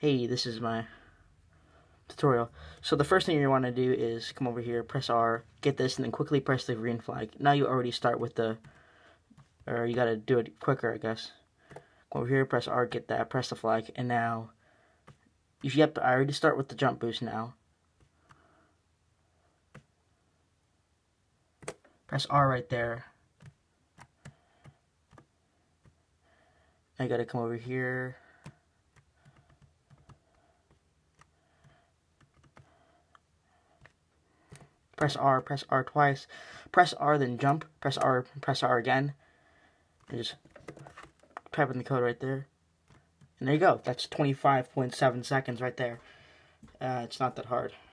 hey, this is my tutorial. So the first thing you want to do is come over here, press R, get this, and then quickly press the green flag. Now you already start with the, or you got to do it quicker, I guess. Come over here, press R, get that, press the flag, and now, if you yep, I already start with the jump boost now. Press R right there. I gotta come over here. Press R, press R twice. Press R, then jump. Press R, press R again. And just type in the code right there. And there you go. That's 25.7 seconds right there. Uh, it's not that hard.